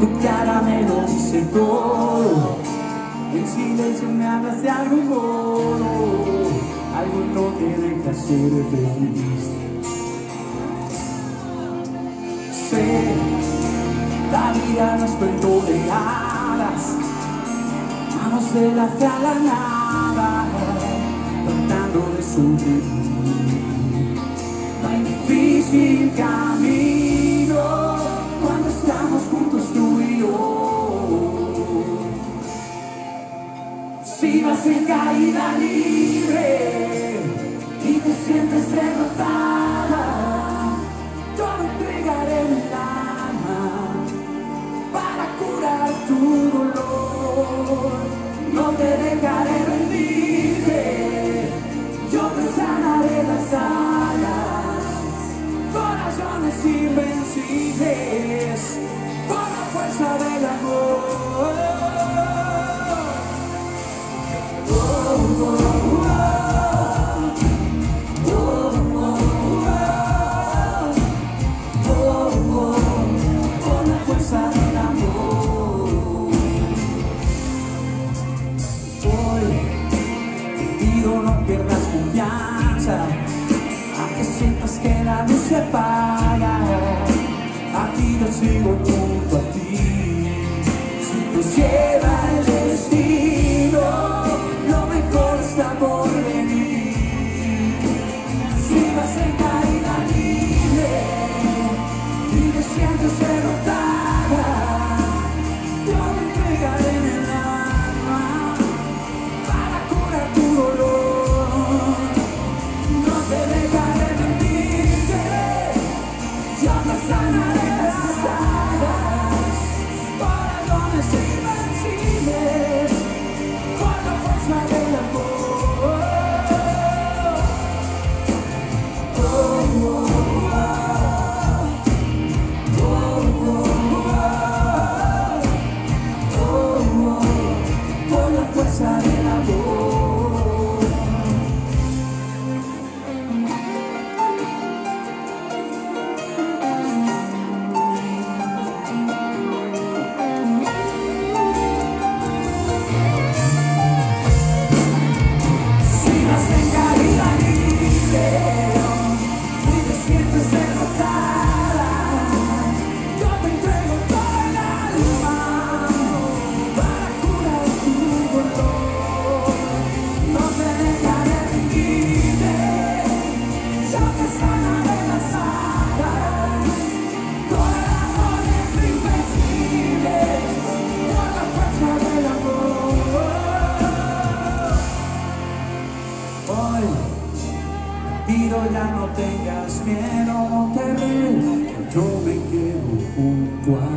Tu cara me lo dice todo. En silencio me hablas de algo modo. Algo no te deja ser feliz. Sé, la vida no es cuento de hadas. Vamos de la fe a la nada, tratando de sobrevivir. Si vas en caída libre y te sientes derrotada, yo me entregaré mi alma para curar tu dolor. No te dejaré rendirte, yo te sanaré las alas, corazones invencibles por la fuerza del la luz se apaga. Aquí yo sigo junto ya no tengas miedo, Monterrey, que yo me quedo junto a